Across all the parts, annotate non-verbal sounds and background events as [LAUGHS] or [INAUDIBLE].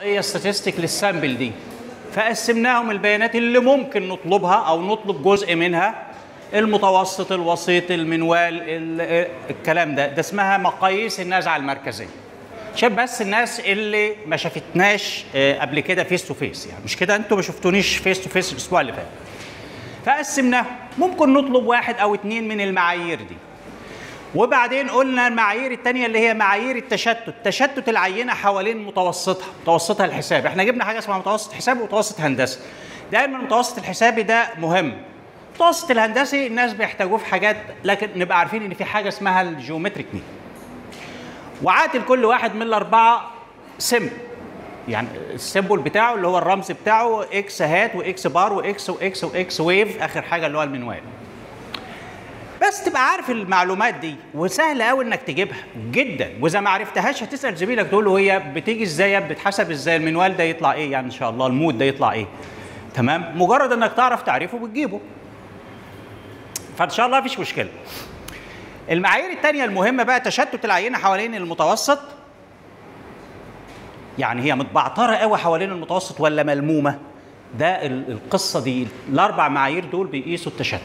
هي statistical لل sample دي. فقسمناهم البيانات اللي ممكن نطلبها أو نطلب جزء منها. المتوسط الوسيط المنوال ال- الكلام ده. ده اسمها مقاييس النزعه المركزية. عشان بس الناس اللي ما شافتناش آه، قبل كده face to face يعني. مش كده؟ أنتوا ما شفتونيش face to face الأسبوع اللي فات. فقسمناهم. ممكن نطلب واحد أو اتنين من المعايير دي. وبعدين قلنا المعايير التانية اللي هي معايير التشتت. تشتت العينة حوالين متوسطها متوسطها الحساب. إحنا جبنا حاجة اسمها متوسط حسابي ومتوسط هندسي دايما المتوسط الحسابي ده مهم. المتوسط الهندسي الناس بيحتاجوه في حاجات لكن نبقى عارفين إن في حاجة اسمها ال geometric mean وعاطي لكل واحد من الأربعة اسم. يعني ال symbol بتاعه اللي هو الرمز بتاعه إكس هات واكس بار واكس واكس واكس ويف آخر حاجة اللي هو المنوال. بس تبقى عارف المعلومات دي. وسهل قوي إنك تجيبها. جدا. وإذا ما عرفتهاش هتسأل زميلك تقول له هي بتيجي إزاي بتحسب إزاي؟ المنوال ده يطلع إيه يعني إن شاء الله؟ ال mode ده يطلع إيه؟ تمام؟ مجرد إنك تعرف تعرفه بتجيبه. فإن شاء الله مفيش مشكلة. المعايير الثانية المهمة بقى تشتت العينة حوالين المتوسط. يعني هي متبعترة قوي حوالين المتوسط ولا ملمومة؟ ده ال- القصة دي. الأربع معايير دول بيقيسوا التشتت.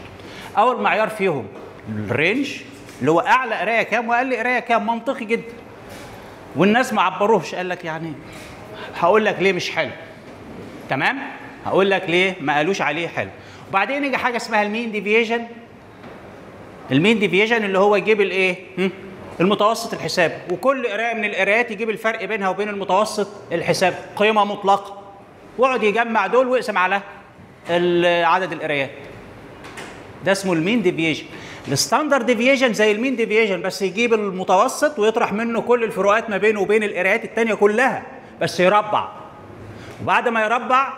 أول معيار فيهم الرينج اللي هو أعلى قراية كام وأقل قراية كام؟ منطقي جدا. والناس ما عبروهش قال لك يعني هقول لك ليه مش حلو. تمام؟ هقول لك ليه ما قالوش عليه حلو. وبعدين يجي حاجة اسمها ال mean deviation. ال mean deviation اللي هو يجيب الإيه؟ المتوسط الحساب. وكل قراية من القرايات يجيب الفرق بينها وبين المتوسط الحساب. قيمة مطلقة. واقعد يجمع دول ويقسم على عدد القرايات. ده اسمه ال mean deviation. ال standard deviation زي ال mean deviation بس يجيب المتوسط ويطرح منه كل الفروقات ما بينه وبين القرايات التانية كلها. بس يربع. وبعد ما يربع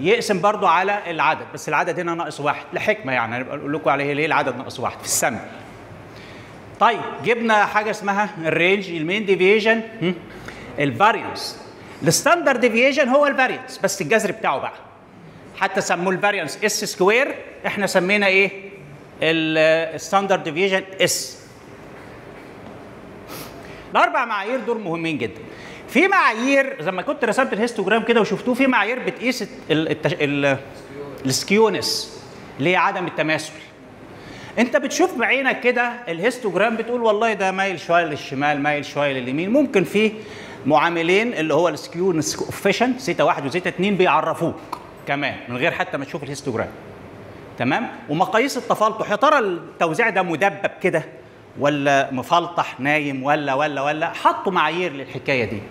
يقسم برضه على العدد. بس العدد هنا ناقص واحد. لحكمة يعني هنبقى نقول لكم عليه ليه العدد ناقص واحد في السمع طيب جبنا حاجة اسمها الرينج المين ديفيجن الفاريانس الستاندرد ديفيجن هو الفاريانس بس الجذر بتاعه بقى. حتى سموه ال variance s square إحنا سمينا إيه؟ ال standard deviation s الأربع معايير دول مهمين جدا. في معايير زي ما كنت رسمت ال histogram كده وشفتوه في معايير بتقيس. ال skewness اللي هي عدم التماثل انت بتشوف بعينك كده ال histogram بتقول والله ده مايل شوية للشمال مايل شوية لليمين. ممكن في معاملين اللي هو ال skewness coefficient theta واحد وسيتا اتنين بيعرفوك كمان من غير حتى ما تشوف ال histogram. تمام؟ ومقاييس التفلطح يا ترى التوزيع ده مدبب كده؟ ولا مفلطح نايم؟ ولا ولا ولا؟ حطوا معايير للحكاية دي.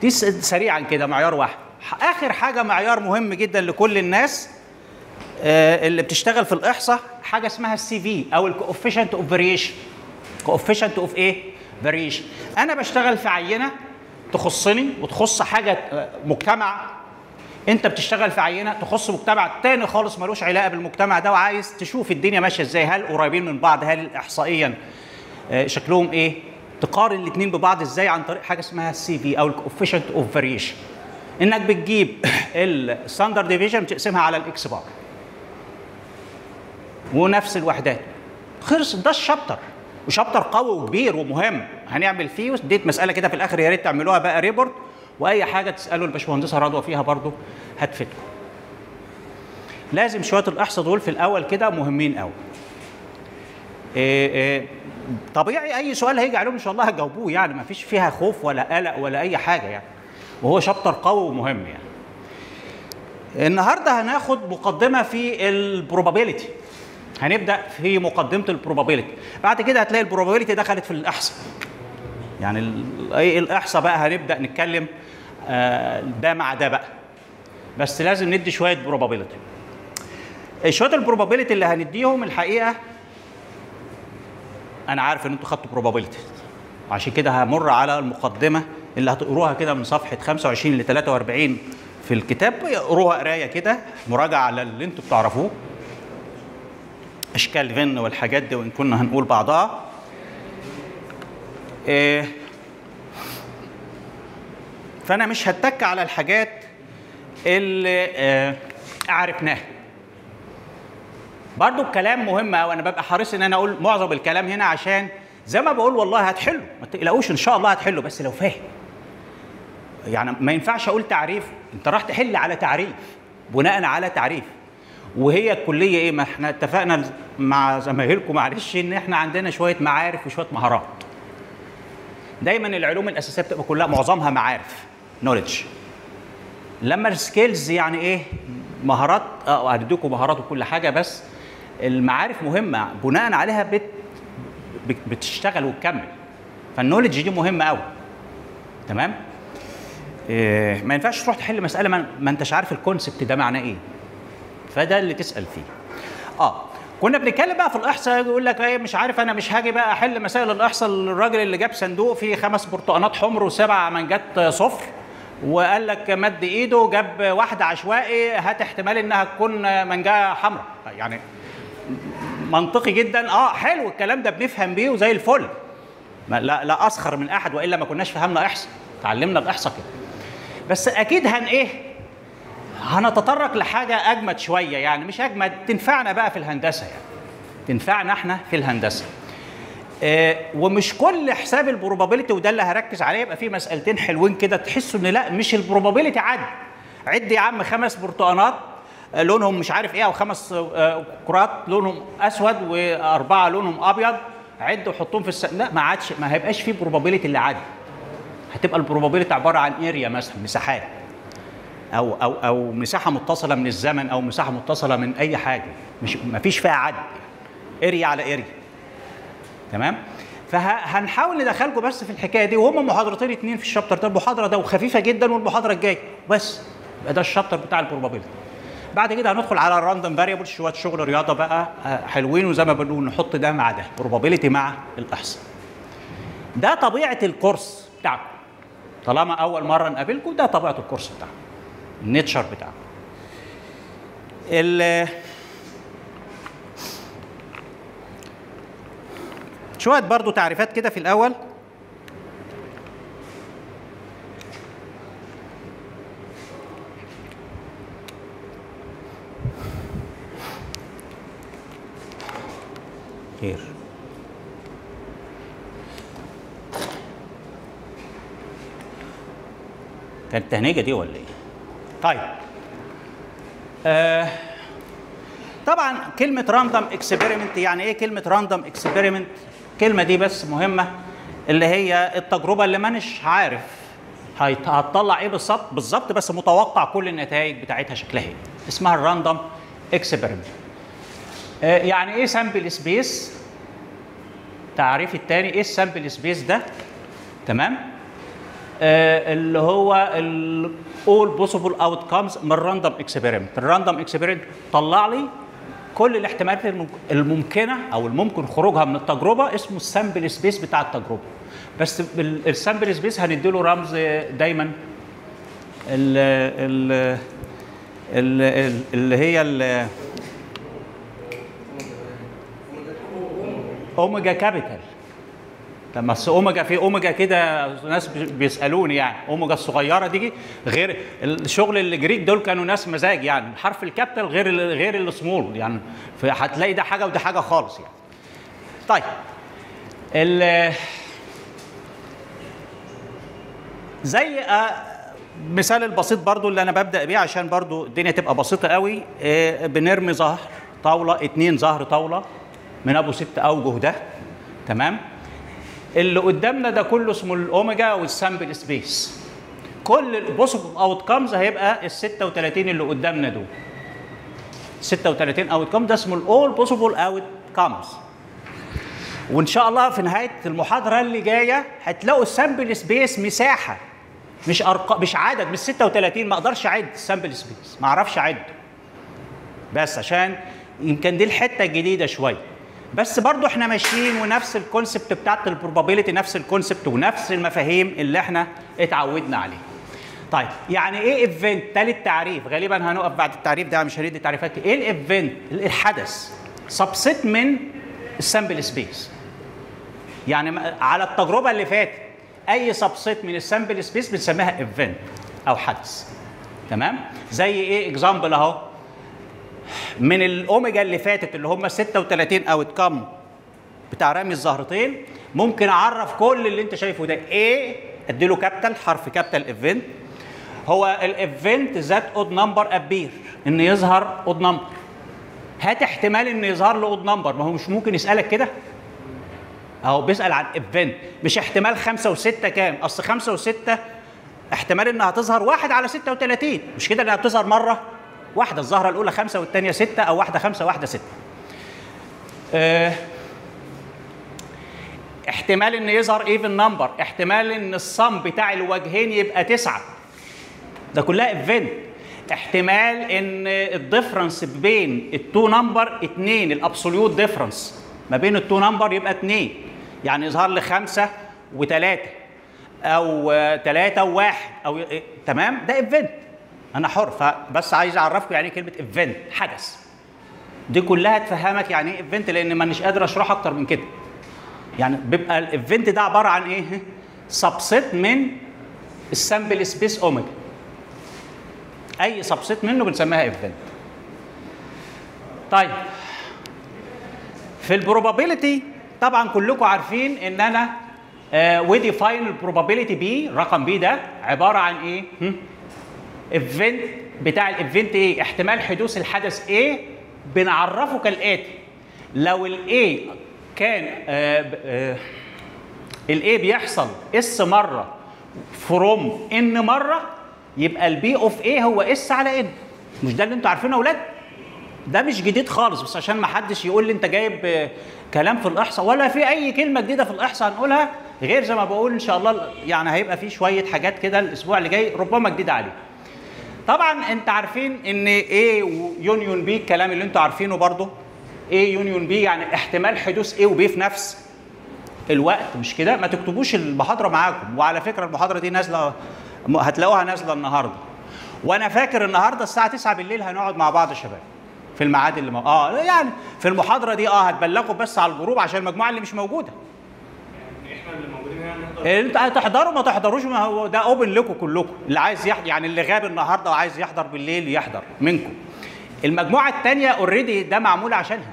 دي سريعا كده معيار واحد. آخر حاجة معيار مهم جدا لكل الناس آه، اللي بتشتغل في الإحصاء حاجة اسمها ال CV أو ال coefficient of variation coefficient of إيه؟ variation أنا بشتغل في عينة تخصني وتخص حاجة آه، مجتمع انت بتشتغل في عينة تخص مجتمع تاني خالص ملوش علاقة بالمجتمع ده وعايز تشوف الدنيا ماشية إزاي هل قريبين من بعض هل احصائيا آه، شكلهم إيه؟ تقارن الاثنين ببعض إزاي عن طريق حاجة اسمها ال CV أو ال coefficient of variation إنك بتجيب [LAUGHS] ال standard deviation بتقسمها على ال x bar ونفس الوحدات. خلص ده ال chapter. و chapter قوي وكبير ومهم. هنعمل فيه اديت مسألة كده في الآخر يا ريت تعملوها بقى report وأي حاجة تسالوا الباشمهندسه رضوى فيها برضو هتفيدكم. لازم شوية الأحصاء دول في الأول كده مهمين قوي إيه إيه طبيعي أي سؤال هيجي عليهم إن شاء الله هتجاوبوه يعني. ما فيش فيها خوف ولا قلق ولا أي حاجة يعني. وهو chapter قوي ومهم يعني. النهارده هناخد مقدمة في ال probability هنبدأ في مقدمة ال probability بعد كده هتلاقي ال probability دخلت في الأحصاء. يعني ال- الأحصاء بقى هنبدأ نتكلم ده مع ده بقى. بس لازم ندي شوية probability شوية ال probability اللي هنديهم الحقيقة أنا عارف إن أنتوا خدتوا probability عشان كده همر على المقدمة اللي هتقروها كده من صفحة 25 ل 43 في الكتاب. اقروها قراية كده مراجعة على اللي أنتوا بتعرفوه. أشكال Venn والحاجات دي وإن كنا هنقول بعضها. إيه فأنا مش هتكي على الحاجات اللي آه، عرفناها. برضو الكلام مهم قوي أنا ببقى حريص إن أنا أقول معظم الكلام هنا عشان زي ما بقول والله هتحلوا ما تقلقوش إن شاء الله هتحلوا بس لو فاهم. يعني ما ينفعش أقول تعريف. أنت راح تحل على تعريف بناء على تعريف. وهي الكلية إيه؟ ما إحنا اتفقنا مع زمايلكم معلش إن إحنا عندنا شوية معارف وشوية مهارات. دايما العلوم الأساسية بتبقى كلها معظمها معارف. knowledge لما ال skills يعني إيه؟ مهارات آه هديكم مهارات وكل حاجة بس المعارف مهمة. بناء عليها بت بت- بتشتغل وتكمل. فال knowledge دي مهمة قوي تمام؟ إيه ما ينفعش تروح تحل مسألة ما, أنتش عارف ال concept ده معناه إيه. فده اللي تسأل فيه. آه كنا بنتكلم بقى في الإحصاء يقول لك إيه مش عارف أنا مش هاجي بقى أحل مسائل الإحصاء الراجل اللي جاب صندوق فيه خمس برتقانات حمر وسبع منجات صفر. وقال لك مد ايده جاب واحدة عشوائي هات احتمال إنها تكون منجاة حمراء. يعني منطقي جدا. آه حلو الكلام ده بنفهم بيه وزي الفل. لا لا أسخر من أحد وإلا ما كناش فهمنا إحصاء تعلمنا الإحصاء كده. بس أكيد هن إيه؟ هنتطرق لحاجة أجمد شوية. يعني مش أجمد تنفعنا بقى في الهندسة يعني. تنفعنا إحنا في الهندسة. ومش كل حساب ال probability وده اللي هركز عليه يبقى فيه مسألتين حلوين كده تحسوا إن لا مش ال probability عد عد يا عم خمس برتقانات آه، لونهم مش عارف إيه أو خمس آه، كرات لونهم أسود وأربعة لونهم أبيض عد وحطهم في الس... لا ما عادش ما هيبقاش فيه probability اللي عد هتبقى ال probability عبارة عن area مثلا مساحات. أو أو أو مساحة متصلة من الزمن أو مساحة متصلة من أي حاجة. مش ما فيش فيها عد. area على area تمام؟ فهنحاول ندخلكم بس في الحكاية دي وهم محاضرتين اتنين في ال chapter ده المحاضرة ده وخفيفه جدا والمحاضرة الجاية. بس يبقى ده ال chapter بتاع ال probability بعد كده هندخل على ال random variable شوية شغل رياضة بقى آه، حلوين وزي ما بنقول نحط ده مع ده probability مع الأحصاء. ده طبيعة ال course بتاعكم. طالما أول مرة نقابلكم ده طبيعة ال course بتاعكم النيتشر بتاعكم. ال شوية برضو تعريفات كده في الأول. خير كانت تهنيجة دي ولا إيه؟ طيب. آه طبعا كلمة random experiment يعني إيه كلمة random experiment؟ الكلمة دي بس مهمة اللي هي التجربة اللي مانيش عارف هتطلع إيه بالظبط بالظبط بس متوقع كل النتائج بتاعتها شكلها إيه. اسمها ال random experiment يعني إيه sample space تعريف التاني إيه ال sample space ده؟ تمام؟ آه، اللي هو ال all possible outcomes من ال random experiment ال random experiment طلع لي كل الاحتمالات الممك- الممكنة أو الممكن خروجها من التجربة اسمه ال sample space بتاع التجربة. بس ال sample space هنديله رمز دايما ال- ال- اللي هي ال omega capital لما بس اوميجا في اوميجا كده ناس بي- بيسألوني يعني اوميجا الصغيرة دي غير الشغل ال Greek دول كانوا ناس مزاج يعني حرف الكابيتال غير غير السمول يعني هتلاقي ده حاجة وده حاجة خالص يعني. طيب ال زي آه، مثال البسيط برضو اللي أنا ببدأ بيه عشان برضو الدنيا تبقى بسيطة قوي آه، بنرمي ظهر طاولة اتنين ظهر طاولة من أبو ست أوجه ده تمام؟ اللي قدامنا ده كله اسمه ال omega وال sample space كل ال possible outcomes هيبقى ال 36 اللي قدامنا دول. 36 outcome ده اسمه ال all possible outcomes وإن شاء الله في نهاية المحاضرة اللي جاية هتلاقوا ال sample space مساحة مش ارقام مش عدد مش 36 ما أقدرش أعد ال sample space ما أعرفش أعده. بس عشان يمكن دي الحتة الجديدة شوية. بس برضو إحنا ماشيين ونفس ال concept بتاعت ال probability نفس ال concept ونفس المفاهيم اللي إحنا اتعودنا عليها. طيب يعني إيه event ثالث تعريف. غالبا هنقف بعد التعريف ده مش هندي تعريفات إيه ال event الحدث. subset من ال sample space يعني على التجربة اللي فاتت أي subset من ال sample space بنسميها event أو حدث. تمام؟ زي إيه؟ example أهو. من الأوميجا اللي فاتت اللي هم 36 outcome بتاع رمي الزهرتين ممكن أعرف كل اللي أنت شايفه ده. A أديله capital حرف كابيتال event هو ال event that odd number appear إن يظهر odd number هات احتمال إن يظهر له odd number ما هو مش ممكن يسألك كده؟ أهو بيسأل عن event مش احتمال خمسة وستة كام؟ أصل خمسة وستة احتمال إنها تظهر واحد على 36 مش كده إنها بتظهر مرة؟ واحدة الزهره الأولى خمسة والثانيه ستة أو واحدة خمسة واحدة ستة. آه احتمال إن يظهر even number احتمال إن ال sum بتاع الوجهين يبقى تسعة. ده كلها event احتمال إن ال difference بين ال two number اتنين ال absolute difference ما بين ال two number يبقى اتنين. يعني يظهر لي خمسة وتلاتة أو تلاتة وواحد أو آه تمام؟ ده event أنا حر فبس عايز أعرفكم يعني إيه كلمة event حدث. دي كلها تفهمك يعني إيه event لأن مانيش قادر أشرح أكتر من كده. يعني بيبقى ال event ده عبارة عن إيه؟ subset من ال sample space omega أي subset منه بنسميها event طيب. في ال probability طبعا كلكم عارفين إن أنا we define ال probability P رقم P ده عبارة عن إيه؟ event بتاع ال event A؟ احتمال حدوث الحدث A؟ بنعرفه كالآتي. لو ال A كان ال A بيحصل s مرة from n مرة يبقى ال P of A هو s على n مش ده اللي أنتوا عارفينه يا أولاد ده مش جديد خالص بس عشان ما حدش يقول لي انت جايب كلام في الإحصاء ولا في أي كلمة جديدة في الإحصاء هنقولها غير زي ما بقول إن شاء الله يعني هيبقى في شوية حاجات كده الأسبوع اللي جاي ربما جديدة عليه طبعا انت عارفين ان A union B الكلام اللي أنتوا عارفينه برضه A union B يعني احتمال حدوث A و B في نفس الوقت مش كده؟ ما تكتبوش المحاضره معاكم. وعلى فكرة المحاضره دي نازلة هتلاقوها نازلة النهارده. وأنا فاكر النهارده الساعة 9 بالليل هنقعد مع بعض شباب. في الميعاد اللي مو... آه يعني في المحاضرة دي آه هتبلغوا بس على ال group عشان المجموعة اللي مش موجودة. إحنا اللي موجودين انت هتحضروا؟ ما تحضروش ما هو ده open لكم كلكم. اللي عايز يحضر يعني اللي غاب النهارده وعايز يحضر بالليل يحضر منكم. المجموعة الثانية already ده معمول عشانها.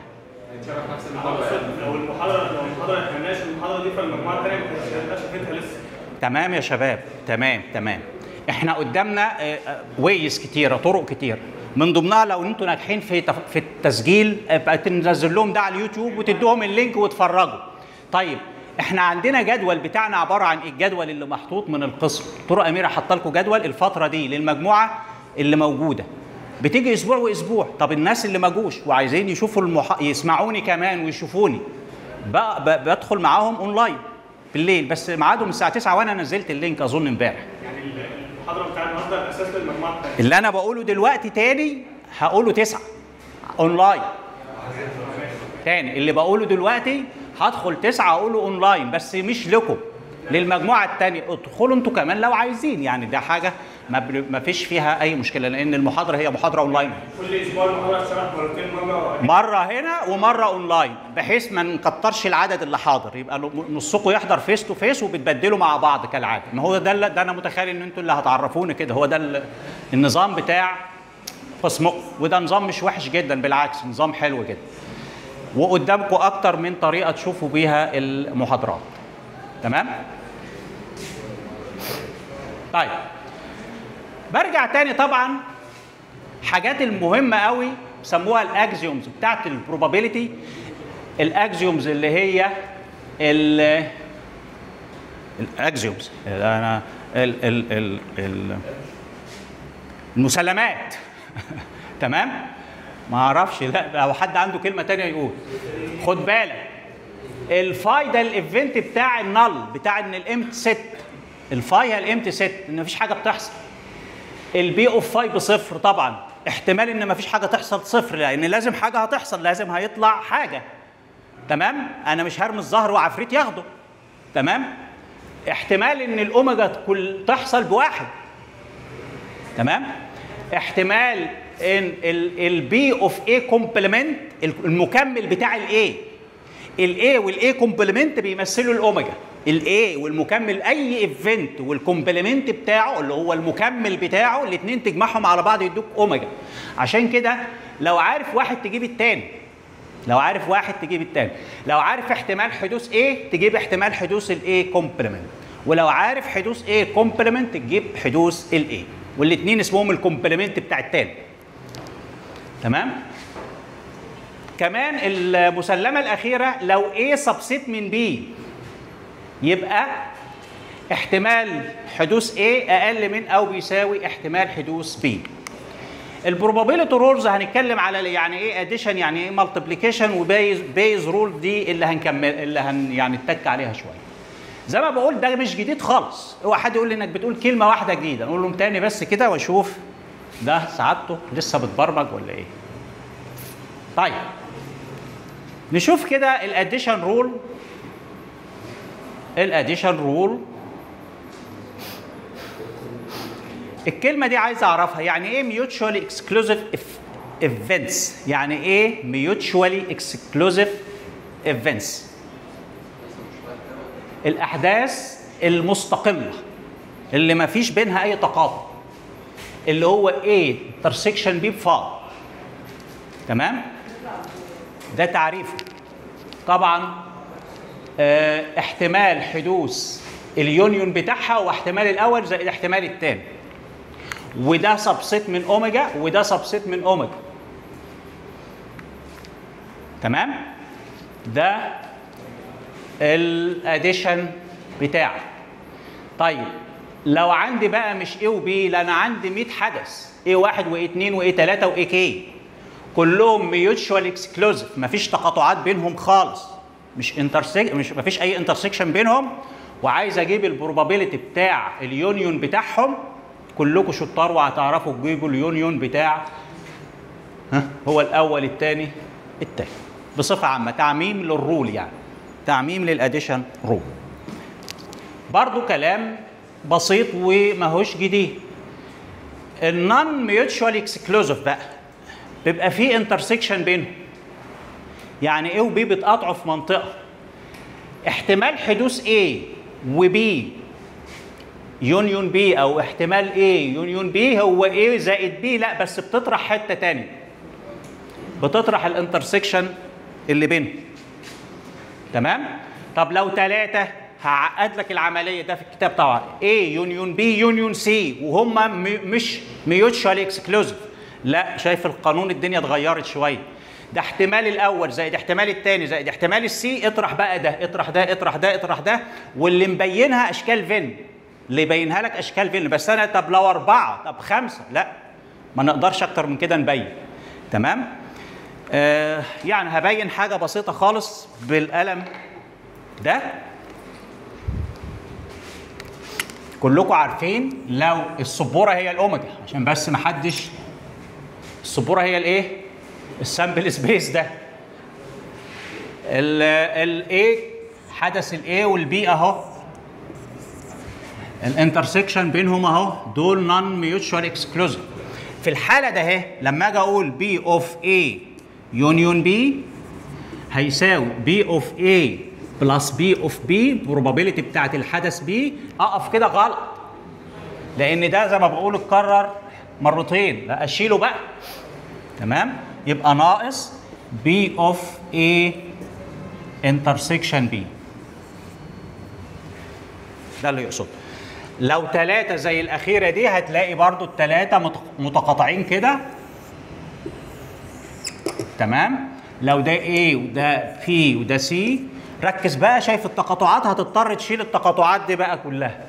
لو المحاضره لو المحاضره ما المحاضره دي فالمجموعه الثانية ما لسه تمام يا شباب تمام تمام. إحنا قدامنا ways كتيرة طرق كتير من ضمنها لو أنتوا ناجحين في في التسجيل ابقى تنزل لهم ده على اليوتيوب وتدوهم ال link وتفرجوا. طيب إحنا عندنا جدول بتاعنا عبارة عن الجدول اللي محطوط من القسم. طرق أميرة حاطة لكم جدول الفترة دي للمجموعة اللي موجودة. بتيجي أسبوع وأسبوع. طب الناس اللي ما جوش وعايزين يشوفوا المح... يسمعوني كمان ويشوفوني. بقى ب... بدخل معاهم اونلاين بالليل. بس ميعادهم الساعة 9 وأنا نزلت ال link أظن امبارح. يعني المحاضره بتاعت النهارده الأساس للمجموعة الثانية اللي أنا بقوله دلوقتي تاني هقوله تسعة اونلاين تاني. اللي بقوله دلوقتي هدخل تسعة أقوله أونلاين بس مش لكم. للمجموعة التانية ادخلوا أنتوا كمان لو عايزين. يعني ده حاجة ما. ما فيش فيها أي مشكلة لأن المحاضرة هي محاضرة أونلاين. كل أسبوع المحاضرة مرتين مرة مرة هنا ومرة أونلاين بحيث ما نكترش العدد اللي حاضر. يبقى نصكم يحضر face to face وبتبدلوا مع بعض كالعادة. ما هو ده ده أنا متخيل إن أنتوا اللي هتعرفوني كده. هو ده ال- النظام بتاع قسمكم وده نظام مش وحش جدا بالعكس نظام حلو جدا. وقدامكم أكتر من طريقة تشوفوا بيها المحاضرات. تمام؟ طيب. برجع تاني طبعا. حاجات المهمة قوي سموها ال axioms بتاعت ال probability ال axioms اللي هي ال ال axioms. أنا ال ال ال المسلمات. [LAUGHS] تمام؟ ما أعرفش لا لو حد عنده كلمة تانية يقول. خد بالك الفاي ده الايفنت بتاع النل بتاع إن الامت ست الفاي هي ست إن مفيش حاجة بتحصل. ال P of phi بصفر طبعا. احتمال إن مفيش حاجة تحصل صفر لأن لازم حاجة هتحصل لازم هيطلع حاجة. تمام؟ أنا مش هرمي الزهر وعفريت ياخده. تمام؟ احتمال إن الأوميجا كل تحصل بواحد. تمام؟ احتمال إن البي اوف اي كومبلمنت المكمل بتاع الاي الاي والاي كومبلمنت بيمثلوا الأوميجا. الاي والمكمل أي ايفنت والكومبلمنت بتاعه اللي هو المكمل بتاعه الاثنين تجمعهم على بعض يدوك أوميجا. عشان كده لو عارف واحد تجيب التاني. لو عارف واحد تجيب التاني. لو عارف احتمال حدوث A تجيب احتمال حدوث ال A complement ولو عارف حدوث A complement تجيب حدوث ال A والاثنين اسمهم ال complement بتاع التاني. تمام؟ كمان المسلمة الأخيرة لو A subset من B يبقى احتمال حدوث A أقل من أو بيساوي احتمال حدوث B. ال probability rules هنتكلم على يعني إيه addition يعني إيه multiplication و Bayes Bayes rule دي اللي هنكمل اللي هن يعني نتك عليها شوية. زي ما بقول ده مش جديد خالص. اوعى حد يقول لي إنك بتقول كلمة واحدة جديدة. نقول لهم تاني بس كده وأشوف ده سعادته؟ لسه بتبرمج ولا إيه؟ طيب نشوف كده ال addition rule ال addition rule الكلمة دي عايز أعرفها يعني إيه mutually exclusive events يعني إيه mutually exclusive events الأحداث المستقلة اللي ما فيش بينها أي تقاطع. اللي هو A intersection B ب phi تمام؟ ده تعريفه طبعا آه احتمال حدوث ال union بتاعها واحتمال الأول زائد احتمال الثاني وده subset من اوميجا وده subset من اوميجا تمام؟ ده ال addition بتاعي طيب لو عندي بقى مش A و B لا أنا عندي 100 حدث A1 و2 و3 وAK كلهم mutual exclusive مفيش تقاطعات بينهم خالص. مش intersec مش مفيش أي intersection بينهم. وعايز أجيب ال probability بتاع ال union بتاعهم. كلكم شطار وهتعرفوا تجيبوا ال union بتاع ها هو الأول الثاني الثاني بصفة عامة تعميم لل rule يعني. تعميم لل addition rule برضو كلام بسيط وماهوش جديد. ال non mutual exclusive بقى. بيبقى فيه intersection بينهم. يعني A و B بيتقاطعوا في منطقة. احتمال حدوث A وB يونيون بي أو احتمال A يونيون بي هو A زائد B لا بس بتطرح حتة تانية. بتطرح ال intersection اللي بينهم. تمام؟ طب لو ثلاثة هعقد لك العملية ده في الكتاب طبعا. A union B union C. وهم مش mutual exclusive لا شايف القانون الدنيا اتغيرت شوية. ده احتمال الأول زائد احتمال الثاني زائد احتمال ال C. اطرح بقى ده اطرح ده اطرح ده اطرح ده. واللي مبينها أشكال فين؟ اللي يبينها لك أشكال فين؟ بس أنا طب لو أربعة طب خمسة؟ لا. ما نقدرش أكتر من كده نبين. تمام؟ آه يعني هبين حاجة بسيطة خالص بالقلم ده. كلكم عارفين لو السبورة هي الأوميجا عشان بس ما حدش السبورة هي الإيه؟ ال sample space ده. ال A حدث ال A وال B أهو. ال intersection بينهم أهو. دول non mutual exclusive في الحالة ده أهي لما أجي أقول P of A union B هيساوي P of A plus P of B probability بتاعت الحدث B. اقف كده غلط. لأن ده زي ما بقول اتكرر مرتين. لا أشيله بقى. تمام؟ يبقى ناقص P of A intersection B ده اللي يقصده لو ثلاثة زي الأخيرة دي هتلاقي برضو الثلاثة متقاطعين كده. تمام؟ لو ده A وده P وده C ركز بقى شايف التقاطعات هتضطر تشيل التقاطعات دي بقى كلها.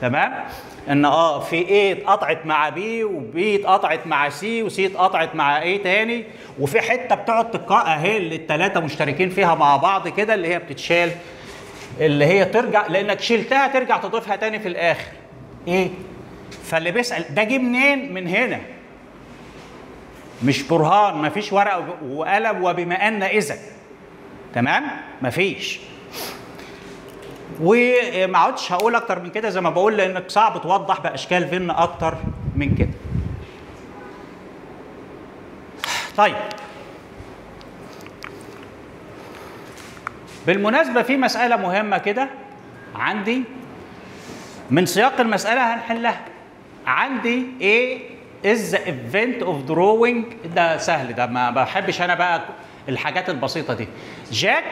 تمام؟ إن آه في A اتقطعت مع B وبي اتقطعت مع C وسي اتقطعت مع A تاني. وفي حتة بتقعد تقع أهي اللي الثلاثه مشتركين فيها مع بعض كده اللي هي بتتشال اللي هي ترجع لأنك شلتها ترجع تضيفها تاني في الآخر. إيه؟ فاللي بيسأل ده جه منين؟ من هنا. مش برهان مفيش ورقة وقلم وبما أن اذا تمام؟ مفيش. وما عدتش هقول أكتر من كده زي ما بقول لأنك صعب توضح بأشكال فين أكتر من كده. طيب. بالمناسبة في مسألة مهمة كده عندي. من سياق المسألة هنحلها. عندي إيه؟ The event of drawing ده سهل ده ما بحبش أنا بقى الحاجات البسيطة دي. Jack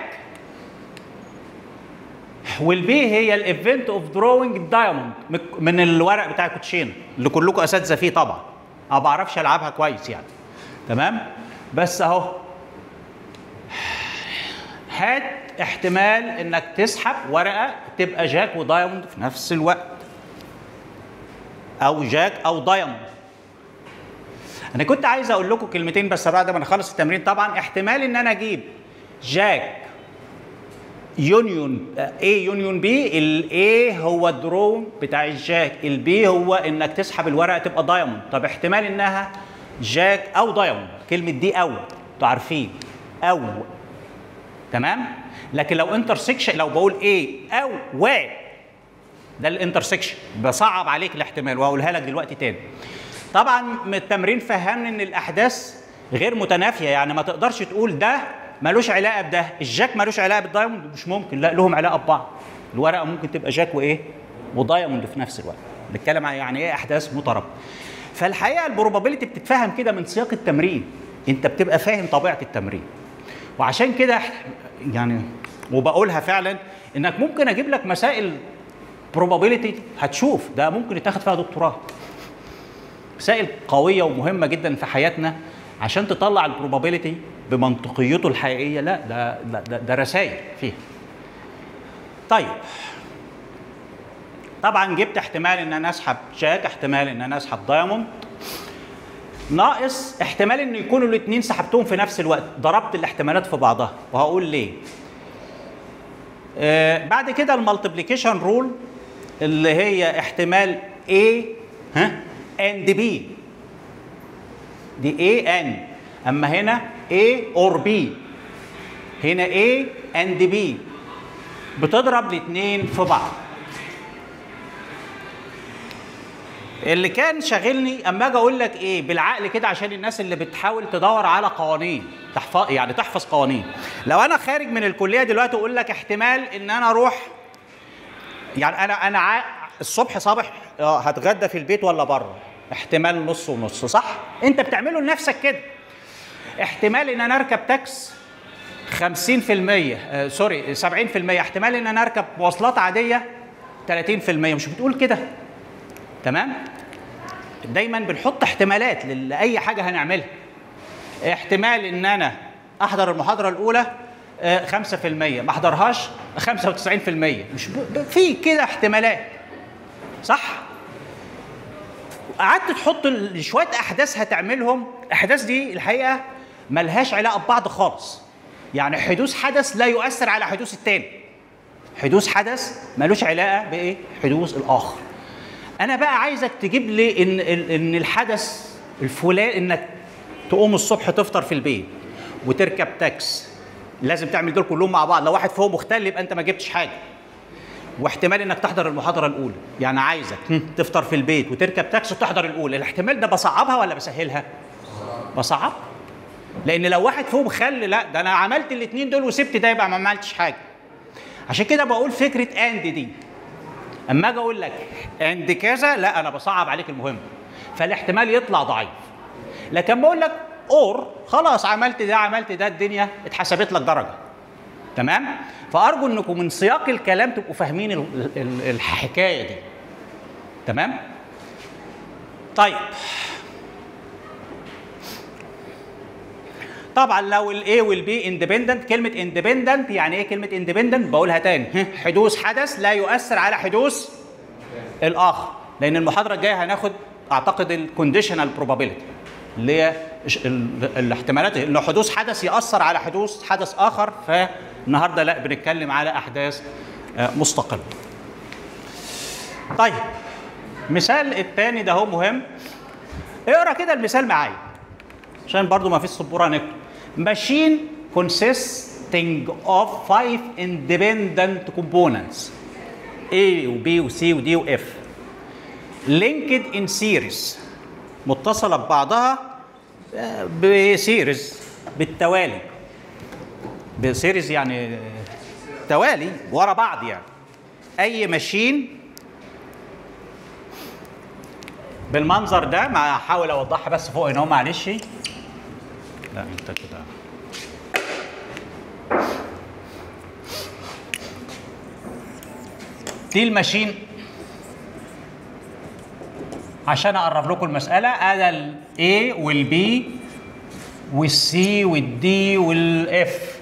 وال B هي ال event of drawing diamond من الورق بتاع الكوتشينه اللي كلكم أساتذة فيه طبعا. ما بعرفش ألعبها كويس يعني. تمام؟ بس أهو. هات احتمال إنك تسحب ورقة تبقى Jack و diamond في نفس الوقت. أو Jack أو diamond أنا كنت عايز أقول لكم كلمتين بس بعد ما نخلص التمرين. طبعا احتمال إن أنا أجيب Jack union A union B ال A هو ال draw بتاع ال Jack ال B هو إنك تسحب الورقة تبقى diamond طب احتمال إنها Jack أو diamond كلمة دي أو أنتوا عارفين أو. تمام؟ لكن لو intersection لو بقول إيه أو و ده ال intersection بصعب عليك الاحتمال وهقولها لك دلوقتي تاني. طبعا من التمرين فهمني إن الأحداث غير متنافية. يعني ما تقدرش تقول ده ملوش علاقة بده. ال Jack ملوش علاقة بال diamond؟ مش ممكن. لا لهم علاقة ببعض. الورقة ممكن تبقى Jack وإيه؟ و diamond في نفس الوقت. بنتكلم عن يعني إيه؟ أحداث مترابطه فالحقيقة ال probability بتتفهم كده من سياق التمرين. أنت بتبقى فاهم طبيعة التمرين. وعشان كده يعني وبقولها فعلا إنك ممكن أجيب لك مسائل probability هتشوف. ده ممكن يتاخد فيها دكتوراه. مسائل قوية ومهمة جدا في حياتنا عشان تطلع ال probability بمنطقيته الحقيقية لا ده ده, ده, رسائل فيها. طيب. طبعا جبت احتمال إن أنا أسحب Jack احتمال إن أنا أسحب diamond. ناقص احتمال إن يكونوا الاثنين سحبتهم في نفس الوقت. ضربت الاحتمالات في بعضها. وهقول ليه. آه بعد كده ال multiplication rule اللي هي احتمال A ها and B. دي A and. أما هنا A or B. هنا A and B. بتضرب الاثنين في بعض. اللي كان شاغلني أما أجي أقول لك إيه بالعقل كده عشان الناس اللي بتحاول تدور على قوانين تحفظ يعني تحفظ قوانين. لو أنا خارج من الكلية دلوقتي أقول لك احتمال إن أنا أروح يعني أنا أنا. الصبح صبح آه هتغدى في البيت ولا بره؟ احتمال نص ونص صح؟ أنت بتعمله لنفسك كده. احتمال إن أنا أركب تاكس 50% آه sorry 70% احتمال إن أنا أركب مواصلات عادية 30% مش بتقول كده. تمام؟ دايما بنحط احتمالات لأي حاجة هنعملها. احتمال إن أنا أحضر المحاضرة الأولى آه 5% ما أحضرهاش 95% مش ب... في كده احتمالات. صح؟ قعدت تحط شوية أحداث هتعملهم. الأحداث دي الحقيقة ملهاش علاقة ببعض خالص. يعني حدوث حدث لا يؤثر على حدوث التاني. حدوث حدث ملوش علاقة بإيه؟ حدوث الآخر. أنا بقى عايزك تجيب لي إن إن الحدث الفلاني إنك تقوم الصبح تفطر في البيت وتركب تاكس لازم تعمل دول كلهم مع بعض. لو واحد فيهم مختل يبقى أنت ما جبتش حاجة. واحتمال إنك تحضر المحاضرة الأولى. يعني عايزك تفطر في البيت وتركب تاكسي وتحضر الأولى. الاحتمال ده بصعبها ولا بسهلها؟ بصعب. لأن لو واحد فيهم خل لا ده أنا عملت الاثنين دول وسبت ده يبقى ما عملتش حاجة. عشان كده بقول فكرة and دي. أما أجي أقول لك and كذا لا أنا بصعب عليك المهم. فالاحتمال يطلع ضعيف. لكن بقول لك or خلاص عملت ده عملت ده الدنيا اتحسبت لك درجة. تمام؟ فأرجو إنكم من سياق الكلام تبقوا فاهمين الحكاية دي. تمام؟ طيب. طبعا لو ال A وال B independent كلمة independent يعني إيه كلمة independent بقولها تاني. حدوث حدث لا يؤثر على حدوث الآخر لأن المحاضرة الجاية هناخد أعتقد ال conditional probability اللي هي الاحتمالات إن حدوث حدث يأثر على حدوث حدث آخر فالنهاردة لا بنتكلم على أحداث مستقلة. طيب مثال الثاني ده هو مهم. اقرأ كده المثال معايا عشان برضو ما فيش سبورة نكتب. Machine consisting of five independent components A و B و C و D و F. Linked in series. متصلة ببعضها بسيريز بالتوالي. بسيريز يعني توالي ورا بعض يعني. أي ماشين بالمنظر ده ما هحاول أوضحها بس فوق هنا معلش. لا انت كده. دي ال machine عشان أقرب لكم المسألة ادي الاي والبي والسي والدي والاف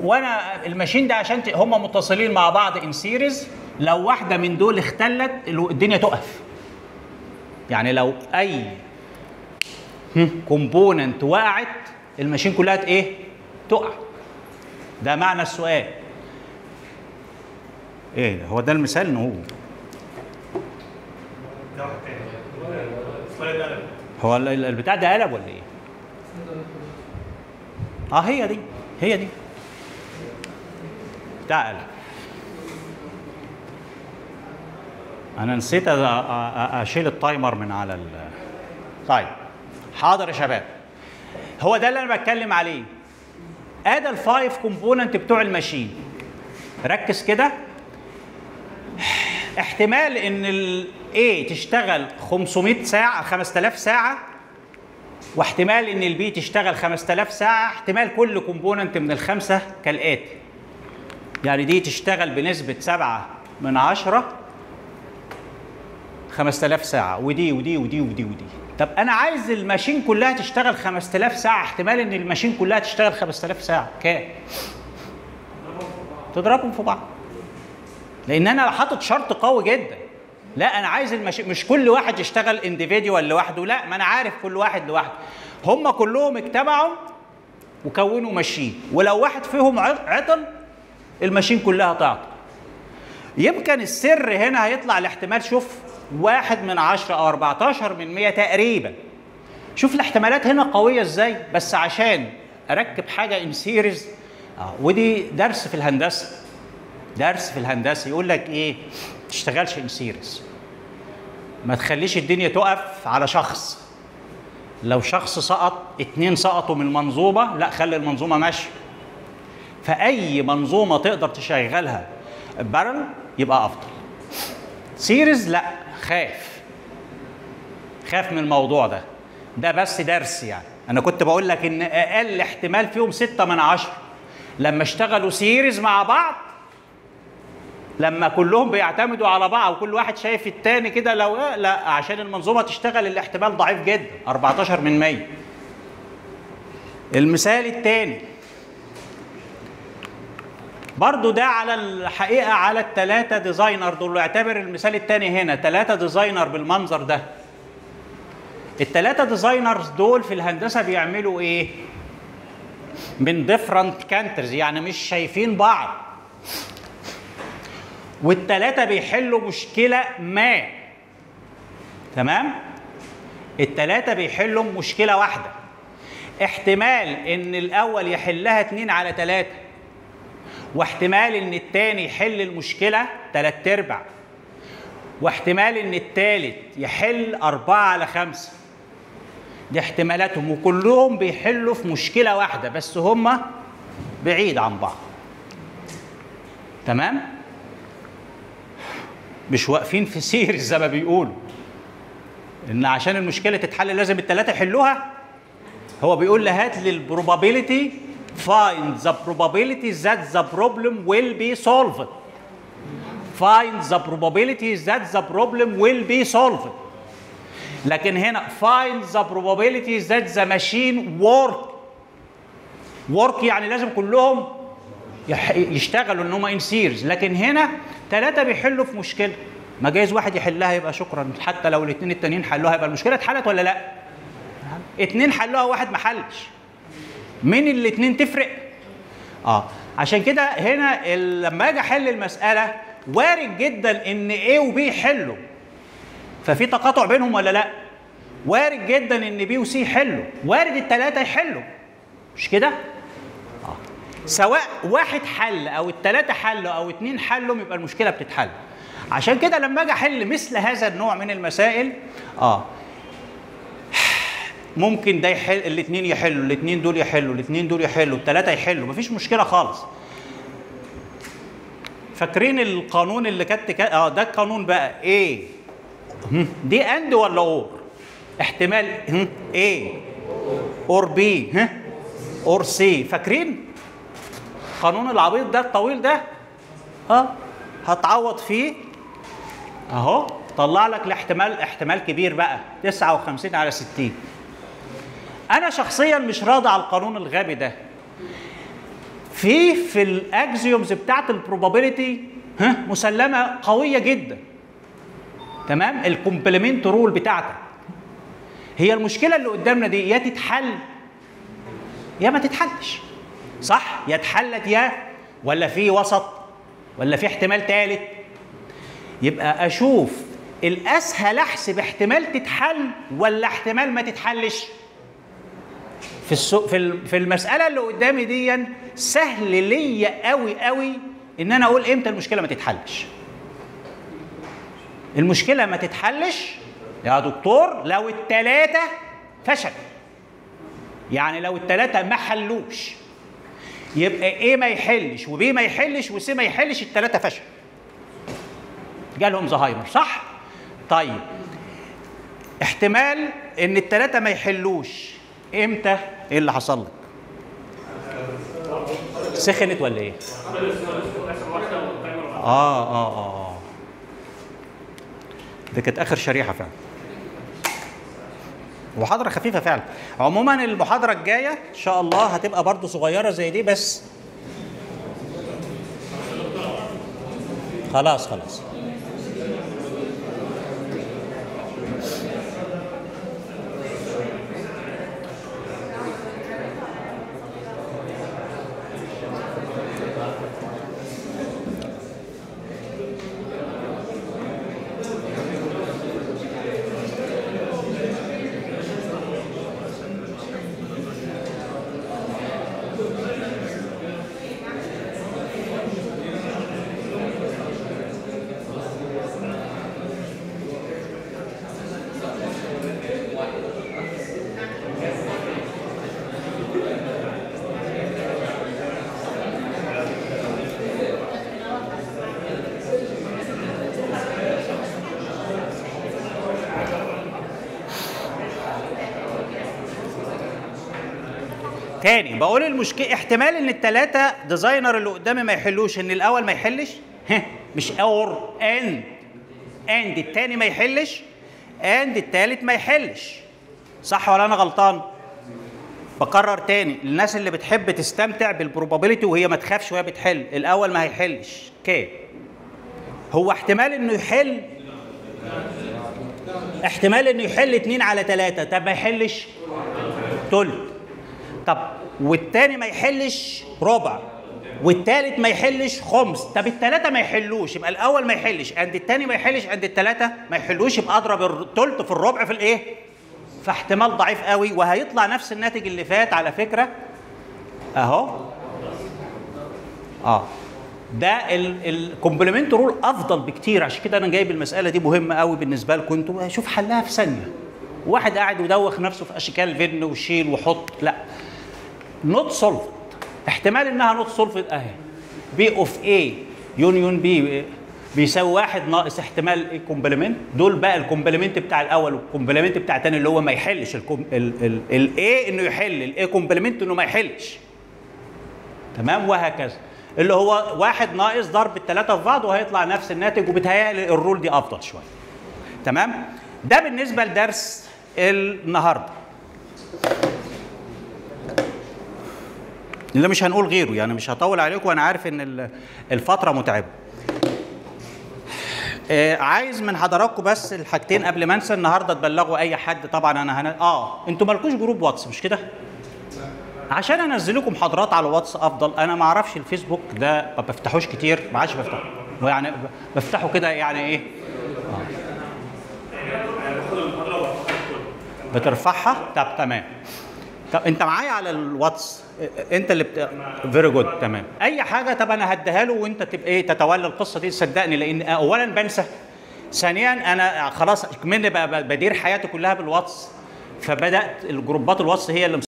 وأنا ال machine ده عشان هم متصلين مع بعض in series لو واحدة من دول اختلت ال- الدنيا تقف. يعني لو أي component وقعت ال machine كلها إيه؟ تقع. ده معنى السؤال. إيه ده؟ هو ده المثال ان هو. البتاع ده قلب ولا إيه؟ آه هي دي. هي دي. بتاع قلب. أنا نسيت أشيل ال timer من على ال طيب. حاضر يا شباب. هو ده اللي أنا بتكلم عليه. ادي ال five component بتوع ال machine. ركز كده. احتمال إن ال A تشتغل 500 ساعة 5000 ساعة واحتمال إن ال B تشتغل 5000 ساعة احتمال كل component من الخمسة كالآتي. يعني دي تشتغل بنسبة 7 من 10 5000 ساعة. ودي ودي ودي ودي ودي. طب أنا عايز ال machine كلها تشتغل 5000 ساعة. احتمال إن ال machine كلها تشتغل 5000 ساعة. كام؟ تضربهم في بعض. لأن أنا حاطط شرط قوي جدا. لا أنا عايز الم... مش كل واحد يشتغل individual لوحده. لا ما أنا عارف كل واحد لوحده. هم كلهم اجتمعوا وكونوا machine. ولو واحد فيهم عط- عطل ال machine كلها تعطل يمكن السر هنا هيطلع الاحتمال شوف واحد من عشرة أو 14 من 100 تقريبا. شوف الاحتمالات هنا قوية إزاي؟ بس عشان أركب حاجة in series آه ودي درس في الهندسة. درس في الهندسة يقول لك إيه؟ ما تشتغلش in series ما تخليش الدنيا تقف على شخص. لو شخص سقط اتنين سقطوا من المنظومه لا خلي المنظومة ماشية. فأي منظومة تقدر تشغلها parallel يبقى أفضل. series لا. خاف. خاف من الموضوع ده. ده بس درس يعني. أنا كنت بقول لك إن أقل احتمال فيهم ستة من عشرة. لما اشتغلوا series مع بعض لما كلهم بيعتمدوا على بعض وكل واحد شايف التاني كده لو إيه لا عشان المنظومة تشتغل الاحتمال ضعيف جدا 14 من 100 المثال الثاني برضو ده على الحقيقة على الثلاثه designer دول. اعتبر المثال الثاني هنا ثلاثة designer بالمنظر ده. الثلاثه designers دول في الهندسة بيعملوا إيه؟ من different countries يعني مش شايفين بعض. والتلاتة بيحلوا مشكلة ما. تمام؟ التلاتة بيحلوا مشكلة واحدة. احتمال إن الأول يحلها اتنين على تلاتة. واحتمال إن التاني يحل المشكلة تلات أرباع. واحتمال إن التالت يحل أربعة على خمسة. دي احتمالاتهم وكلهم بيحلوا في مشكلة واحدة بس هما بعيد عن بعض. تمام؟ مش واقفين في سير زي ما بيقولوا إن عشان المشكلة تتحل لازم الثلاثه يحلوها. هو بيقول لي هات لي البروبابيلتي find the probability that the problem will be solved. Find the probability that the problem will be solved. لكن هنا find the probability that the machine work. Work يعني لازم كلهم يشتغلوا إن هم ان سيرز لكن هنا ثلاثة بيحلوا في مشكله ما جايز واحد يحلها يبقى شكرا. حتى لو الاثنين التانيين حلوها يبقى المشكلة اتحلت ولا لا؟ اتنين حلوها واحد ما حلش. من الاثنين تفرق؟ آه عشان كده هنا لما أجي أحل المسألة وارد جدا إن A و B يحلوا ففي تقاطع بينهم ولا لأ؟ وارد جدا إن B و C يحلوا وارد الثلاثه يحلوا. مش كده؟ سواء واحد حل أو الثلاثه حلوا أو اتنين حلوا يبقى المشكلة بتتحل. عشان كده لما أجي أحل مثل هذا النوع من المسائل آه ممكن ده يحل الاثنين يحلوا الاثنين دول يحلوا الاثنين دول يحلوا الثلاثه يحلوا مفيش مشكلة خالص. فاكرين القانون اللي كانت كا- آه ده القانون بقى إيه دي and ولا or احتمال A or B ها or C فاكرين؟ قانون العبيط ده الطويل ده؟ آه هتعوض فيه؟ أهو طلع لك الاحتمال احتمال كبير بقى 59 على 60 أنا شخصيا مش راضي على القانون الغبي ده. في في ال axioms بتاعت ال probability ها مسلمة قوية جدا. تمام؟ ال complement rule بتاعتك. هي المشكلة اللي قدامنا دي يا تتحل يا ما تتحلش. صح؟ يا اتحلت يا ولا في وسط ولا في احتمال ثالث يبقى أشوف الأسهل أحسب احتمال تتحل ولا احتمال ما تتحلش. في السو... في في المسألة اللي قدامي دي سهل ليا قوي قوي إن أنا أقول إمتى المشكلة ما تتحلش. المشكلة ما تتحلش يا دكتور لو الثلاثه فشل يعني لو الثلاثه ما حلوش. يبقى إيه ما يحلش وبي ما يحلش وسي ما يحلش الثلاثه فشل جالهم زهايمر صح؟ طيب. احتمال إن الثلاثه ما يحلوش. إمتى؟ إيه اللي حصل لك؟ سخنت ولا إيه؟ آه آه آه آه. دي كانت آخر شريحة فعلا. محاضرة خفيفة فعلا. عموما المحاضرة الجاية إن شاء الله هتبقى برضو صغيرة زي دي بس خلاص خلاص تاني بقول المشكلة احتمال إن الثلاثه designer اللي قدامي ما يحلوش إن الأول ما يحلش؟ ها مش or and and التاني ما يحلش؟ and التالت ما يحلش. صح ولا أنا غلطان؟ بكرر تاني. الناس اللي بتحب تستمتع بال probability وهي ما تخافش وهي بتحل الأول ما هيحلش كام هو احتمال إنه يحل؟ احتمال إنه يحل اتنين على تلاتة طب ما يحلش؟ تلت. طب والتاني ما يحلش ربع والتالت ما يحلش خمس. طب التلاتة ما يحلوش يبقى الأول ما يحلش and التاني ما يحلش and التلاتة ما يحلوش يبقى أضرب التلت في الربع في الإيه؟ فاحتمال ضعيف قوي وهيطلع نفس الناتج اللي فات على فكرة. أهو. آه. ده ال complement rule أفضل بكتير عشان كده أنا جايب المسألة دي مهمة قوي بالنسبة لكم أنتوا. شوف حلها في ثانية. واحد قاعد يدوخ نفسه في أشكال Venn وشيل وحط لا. not solved احتمال إنها not solved اهي P of A union B بيساوي واحد ناقص احتمال إيه complement دول بقى ال complement بتاع الأول وال complement بتاع الثاني اللي هو ما يحلش. ال A إنه يحل ال A complement إنه ما يحلش. تمام؟ وهكذا. اللي هو واحد ناقص ضرب الثلاثه في بعض وهيطلع نفس الناتج وبتهيألي ال rule دي افضل شوية. تمام؟ ده بالنسبة لدرس النهارده. اللي مش هنقول غيره يعني مش هطول عليكم وأنا عارف إن الفترة متعبة. آه عايز من حضراتكم بس الحاجتين قبل ما انسى النهارده تبلغوا أي حد. طبعا أنا هن... آه أنتوا مالكوش group واتس مش كده؟ عشان انزل لكم محاضرات على الواتس أفضل. أنا ما أعرفش الفيسبوك ده ما بفتحوش كتير ما عادش بفتحه. يعني بفتحه كده يعني إيه؟ آه. بترفعها؟ طب تمام. طب انت معايا على الواتس. انت اللي بت... very good تمام. اي حاجة طب أنا هديها له وانت تبقى إيه تتولى القصة دي صدقني لأن اولا بنسى. ثانيا أنا خلاص مني بدير حياتي كلها بالواتس. فبدأت الجروبات الواتس هي اللي